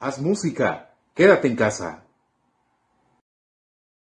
haz música, quédate en casa.